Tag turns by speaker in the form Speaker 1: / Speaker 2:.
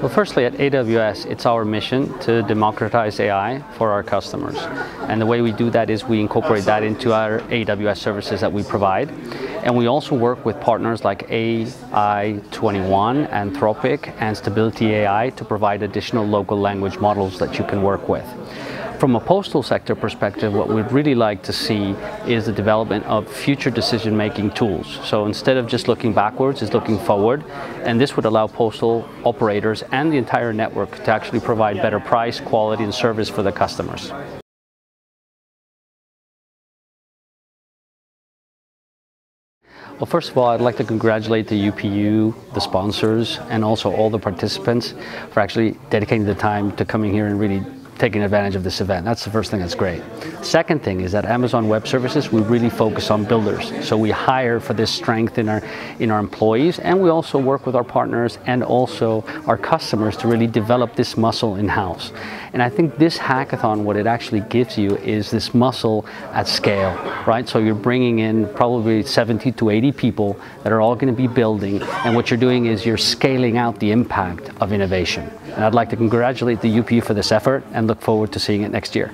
Speaker 1: Well, firstly, at AWS, it's our mission to democratize AI for our customers. And the way we do that is we incorporate that into our AWS services that we provide. And we also work with partners like AI21, Anthropic, and Stability AI to provide additional local language models that you can work with. From a postal sector perspective, what we'd really like to see is the development of future decision-making tools. So instead of just looking backwards, it's looking forward, and this would allow postal operators and the entire network to actually provide better price, quality, and service for the customers. Well, first of all, I'd like to congratulate the UPU, the sponsors, and also all the participants for actually dedicating the time to coming here and really taking advantage of this event. That's the first thing that's great. Second thing is that Amazon Web Services, we really focus on builders. So we hire for this strength in our, in our employees, and we also work with our partners and also our customers to really develop this muscle in-house. And I think this hackathon, what it actually gives you is this muscle at scale, right? So you're bringing in probably 70 to 80 people that are all going to be building, and what you're doing is you're scaling out the impact of innovation. And I'd like to congratulate the UPU for this effort and look forward to seeing it next year.